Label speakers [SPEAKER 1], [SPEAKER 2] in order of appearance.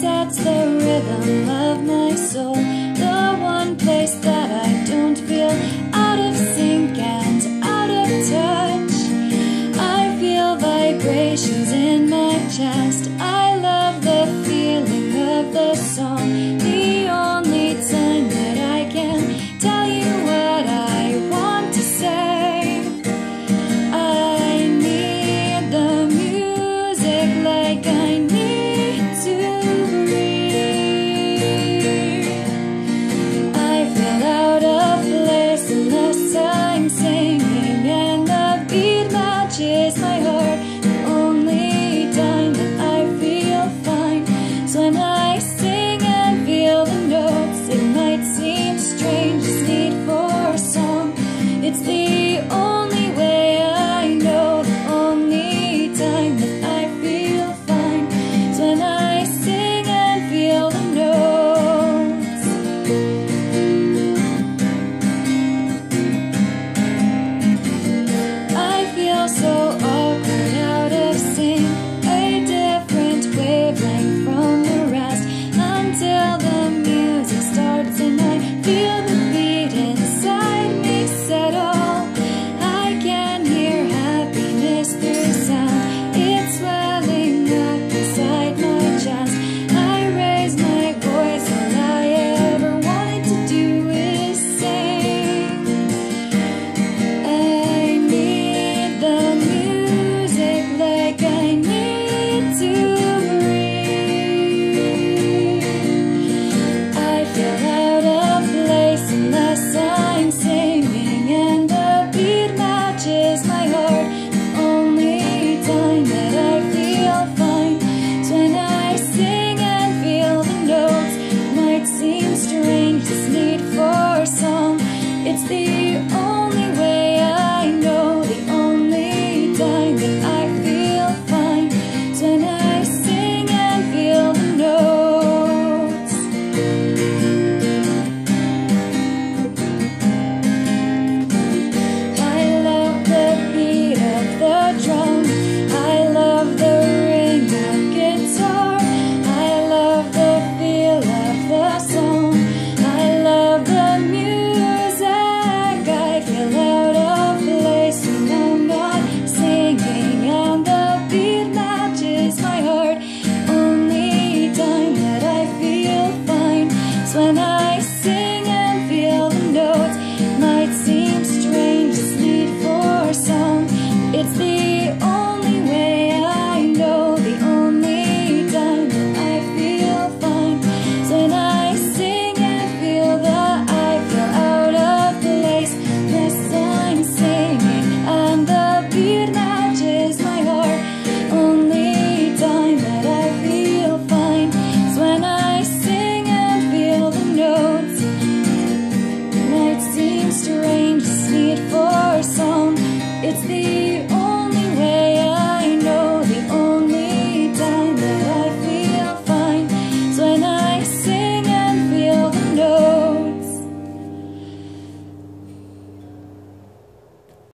[SPEAKER 1] sets the rhythm of my soul.